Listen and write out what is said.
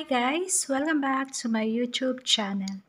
Hi guys! Welcome back to my YouTube channel.